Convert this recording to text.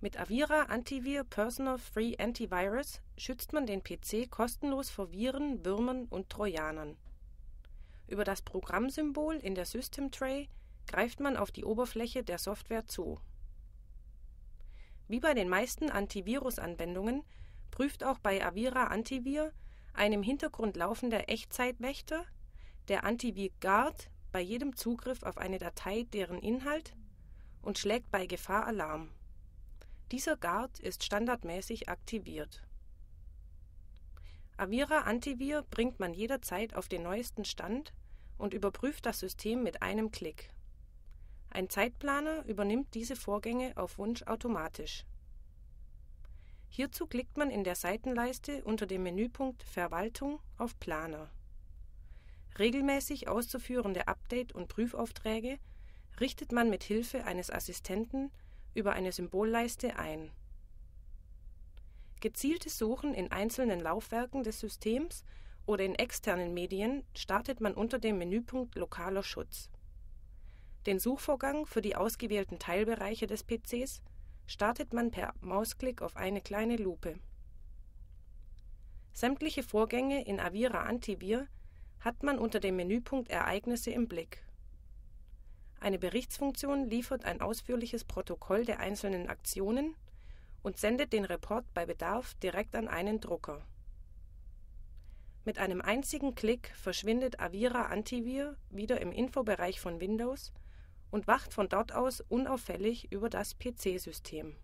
Mit Avira Antivir Personal Free Antivirus schützt man den PC kostenlos vor Viren, Würmern und Trojanern. Über das Programmsymbol in der System Tray greift man auf die Oberfläche der Software zu. Wie bei den meisten Antivirus-Anwendungen prüft auch bei Avira Antivir ein im Hintergrund laufender Echtzeitwächter, der Antivir Guard, bei jedem Zugriff auf eine Datei deren Inhalt und schlägt bei Gefahr Alarm. Dieser Guard ist standardmäßig aktiviert. Avira Antivir bringt man jederzeit auf den neuesten Stand und überprüft das System mit einem Klick. Ein Zeitplaner übernimmt diese Vorgänge auf Wunsch automatisch. Hierzu klickt man in der Seitenleiste unter dem Menüpunkt Verwaltung auf Planer. Regelmäßig auszuführende Update- und Prüfaufträge richtet man mit Hilfe eines Assistenten über eine Symbolleiste ein. Gezieltes Suchen in einzelnen Laufwerken des Systems oder in externen Medien startet man unter dem Menüpunkt Lokaler Schutz. Den Suchvorgang für die ausgewählten Teilbereiche des PCs startet man per Mausklick auf eine kleine Lupe. Sämtliche Vorgänge in Avira Antivir hat man unter dem Menüpunkt Ereignisse im Blick. Eine Berichtsfunktion liefert ein ausführliches Protokoll der einzelnen Aktionen und sendet den Report bei Bedarf direkt an einen Drucker. Mit einem einzigen Klick verschwindet Avira Antivir wieder im Infobereich von Windows und wacht von dort aus unauffällig über das PC-System